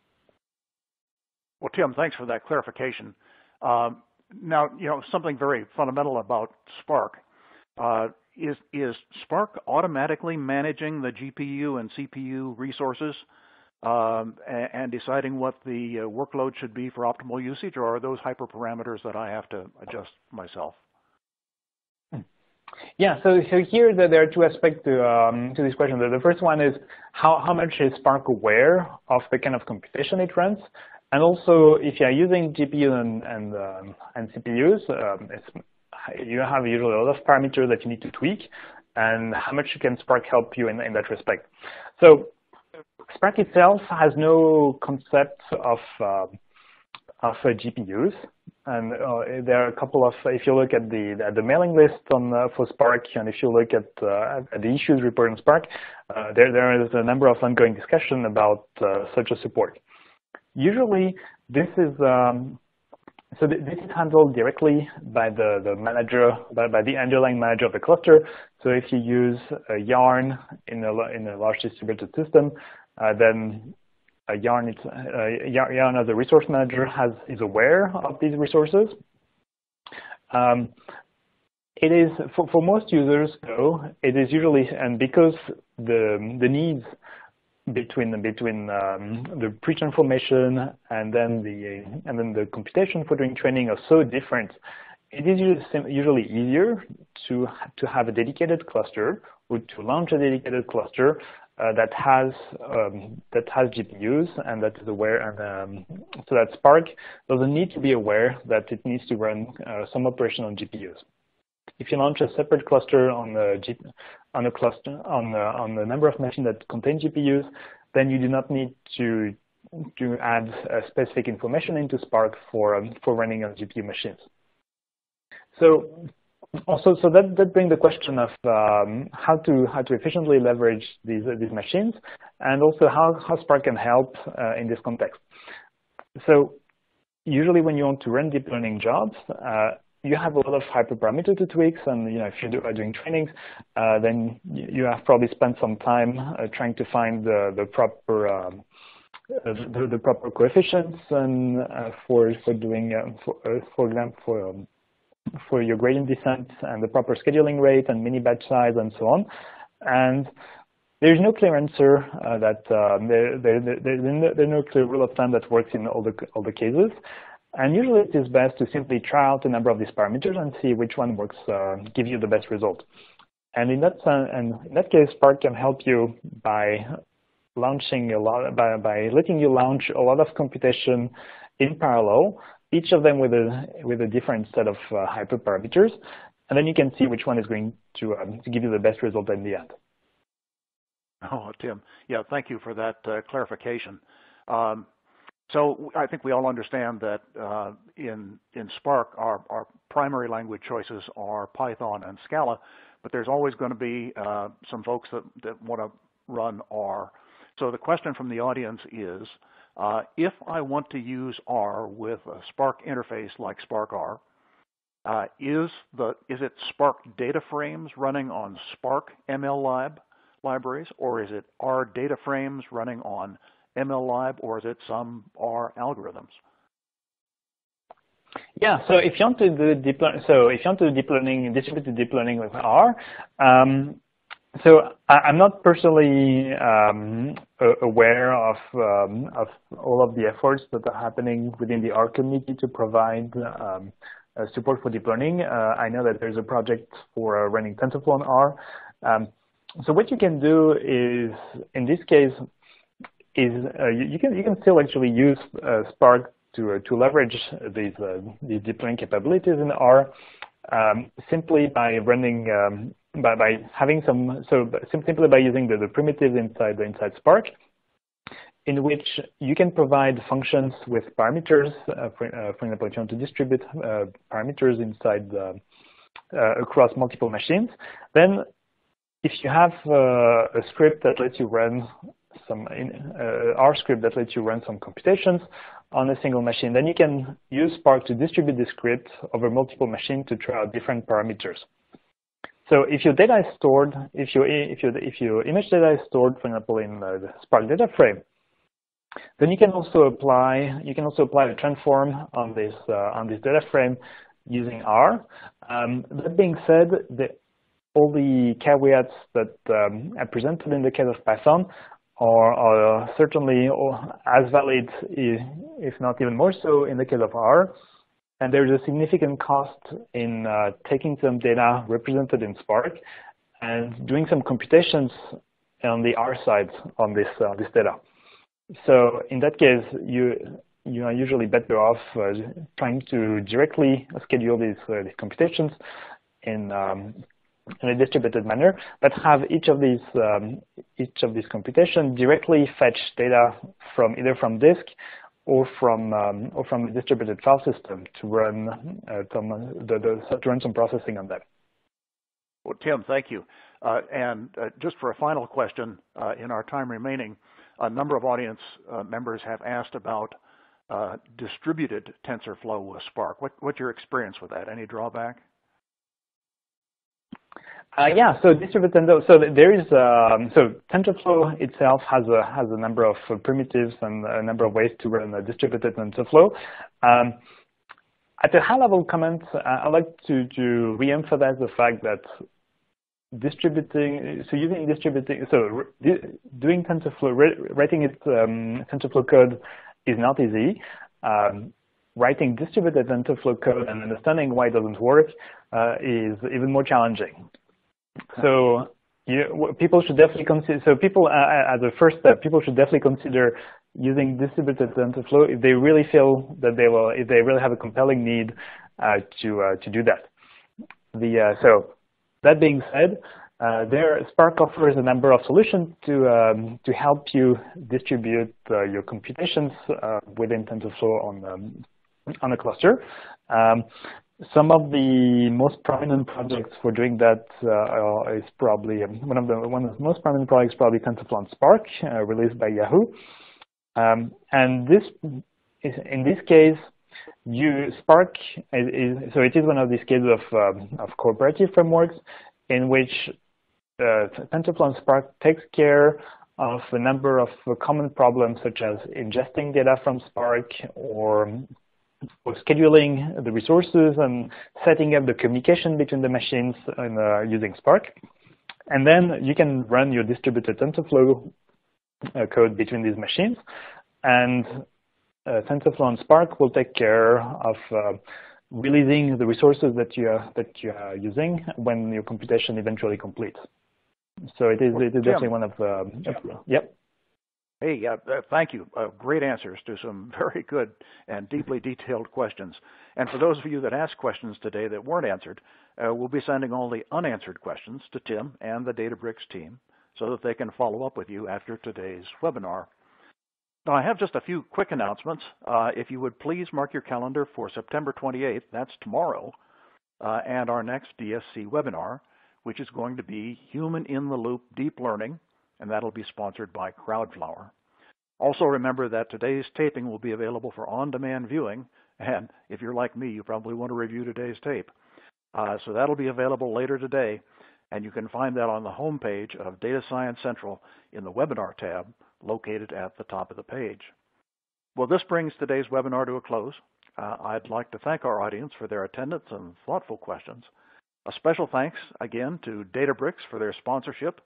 Well, Tim, thanks for that clarification. Um, now, you know, something very fundamental about Spark. Uh, is, is Spark automatically managing the GPU and CPU resources um, and, and, deciding what the uh, workload should be for optimal usage, or are those hyperparameters that I have to adjust myself? Yeah, so, so here there are two aspects to, um, to this question. The first one is how, how much is Spark aware of the kind of computation it runs? And also, if you're using GPU and, and, um, and CPUs, um, you have usually a lot of parameters that you need to tweak, and how much can Spark help you in, in that respect? So Spark itself has no concept of, uh, of GPUs. And uh, there are a couple of, if you look at the at the mailing list on uh, for Spark, and if you look at, uh, at the issues report on Spark, uh, there there is a number of ongoing discussion about uh, such a support. Usually, this is um, so th this is handled directly by the the manager by, by the underlying manager of the cluster. So if you use a YARN in a in a large distributed system, uh, then YARN, uh, YARN as a resource manager has is aware of these resources. Um, it is for, for most users though it is usually and because the the needs between between um, the pre-transformation and then the and then the computation for doing training are so different. It is usually easier to to have a dedicated cluster or to launch a dedicated cluster uh, that has um, that has GPUs and that is aware and um, so that Spark doesn't need to be aware that it needs to run uh, some operation on GPUs. If you launch a separate cluster on on a cluster on the, on the number of machines that contain GPUs, then you do not need to to add specific information into Spark for um, for running on GPU machines. So also, so that, that brings the question of um, how to how to efficiently leverage these these machines, and also how how Spark can help uh, in this context. So, usually when you want to run deep learning jobs, uh, you have a lot of hyperparameter to tweak, and you know if you are doing trainings, uh, then you have probably spent some time uh, trying to find the the proper um, uh, the, the, proper coefficients and uh, for for doing for for example for um, for your gradient descent and the proper scheduling rate and mini batch size and so on. And there's no clear answer uh, that uh, there, there, there, there's no clear rule of thumb that works in all the, all the cases. And usually it is best to simply try out a number of these parameters and see which one works, uh, give you the best result. And in that, and in that case, Spark can help you by launching a lot, by, by letting you launch a lot of computation in parallel each of them with a with a different set of uh, hyperparameters, and then you can see which one is going to, um, to give you the best result in the end. Oh, Tim, yeah, thank you for that uh, clarification. Um, so I think we all understand that uh, in in Spark, our, our primary language choices are Python and Scala, but there's always going to be uh, some folks that, that want to run R. So the question from the audience is, uh, if I want to use R with a Spark interface like SparkR, uh, is the is it Spark data frames running on Spark MLlib libraries, or is it R data frames running on MLlib, or is it some R algorithms? Yeah, so if you want to do deep learning, so if you want to do deep learning, distributed deep learning with R, um, so I, am not personally um, aware of um, of all of the efforts that are happening within the R community to provide um, uh, support for deep learning. Uh, I know that there's a project for uh, running TensorFlow on R. Um, so what you can do is, in this case, is uh, you, you, can you can still actually use uh, Spark to uh, to leverage these these deep learning capabilities in R um, simply by running um, by by having some so simply by using the, the primitives inside the inside Spark in which you can provide functions with parameters, uh, for, uh, for, example, if you want to distribute uh, parameters inside across multiple machines, then if you have a script that lets you run some in, R script that lets you run some computations on a single machine, then you can use Spark to distribute the script over multiple machines to try out different parameters. So if your data is stored, if your if your if your image data is stored, for example, in the Spark data frame, then you can also apply you can also apply the transform on this uh, on this data frame using R. Um, that being said, the, all the caveats that um, are presented in the case of Python are, are certainly as valid, if not even more so, in the case of R. And there's a significant cost in uh, taking some data represented in Spark and doing some computations on the R side on this uh, this data. So in that case, you you are usually better off uh, trying to directly schedule these, uh, these computations in, um, in a distributed manner, but have each of these um, each of these computations directly fetch data from either from disk or from um, or from a distributed file system to run uh, some, the, the, to run some processing on them. Well, Tim, thank you. Uh, and uh, just for a final question uh, in our time remaining, a number of audience uh, members have asked about uh, distributed TensorFlow with Spark. What, what's your experience with that? Any drawback? Uh, yeah, so distributed TensorFlow, so there is um, so TensorFlow itself has a has a number of primitives and a number of ways to run a distributed TensorFlow. Um, at a high level comment, uh, I'd like to to reemphasize the fact that distributing, so using distributing, so doing TensorFlow, writing it um, TensorFlow code is not easy. Um, writing distributed TensorFlow code and understanding why it doesn't work uh, is even more challenging. So you, people should definitely consider, so people, uh, as a first step, people should definitely consider using distributed TensorFlow if they really feel that they will, if they really have a compelling need uh, to, uh, to do that. The, uh, so that being said, uh, there, Spark offers a number of solutions to um, to help you distribute uh, your computations uh, within TensorFlow on um, on a cluster. Um, some of the most prominent projects for doing that uh, is probably um, one of the one of the most prominent projects probably TensorFlow Spark, uh, released by Yahoo. Um, and this is in this case, you Spark is, is, so it is one of these cases of um, of cooperative frameworks in which uh, TensorFlow Spark takes care of a number of common problems such as ingesting data from Spark or, or scheduling the resources and setting up the communication between the machines in, uh, using Spark. And then you can run your distributed TensorFlow uh, code between these machines. And uh, TensorFlowOnSpark will take care of uh, releasing the resources that you are, that you are using when your computation eventually completes. So it is, it is definitely one of the, um, yep. Hey, uh, thank you. Uh, great answers to some very good and deeply detailed questions. And for those of you that asked questions today that weren't answered, uh, we'll be sending all the unanswered questions to Tim and the Databricks team. so that they can follow up with you after today's webinar. Now, I have just a few quick announcements. Uh, if you would please mark your calendar for September 28th, that's tomorrow, uh, and our next DSC webinar, which is going to be Human in the Loop Deep Learning, and that'll be sponsored by Crowdflower. Also remember that today's taping will be available for on-demand viewing, and if you're like me, you probably want to review today's tape. Uh, so that'll be available later today, and you can find that on the home page of Data Science Central in the Webinar tab located at the top of the page. Well, this brings today's webinar to a close. Uh, I'd like to thank our audience for their attendance and thoughtful questions. A special thanks again to Databricks for their sponsorship,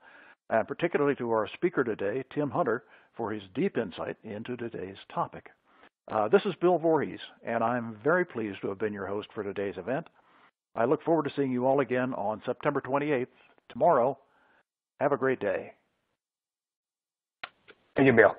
and particularly to our speaker today, Tim Hunter, for his deep insight into today's topic. Uh, this is Bill Vorhies, and I'm very pleased to have been your host for today's event. I look forward to seeing you all again on September 28th, tomorrow. Have a great day. Thank you, Bill.